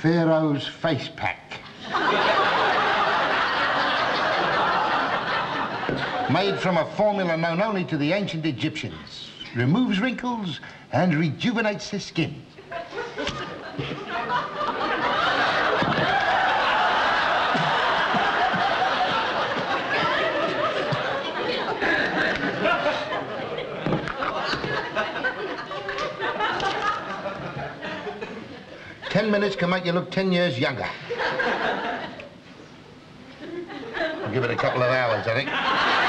Pharaoh's face pack. Made from a formula known only to the ancient Egyptians. Removes wrinkles and rejuvenates the skin. Ten minutes can make you look ten years younger. I'll give it a couple of hours, I think.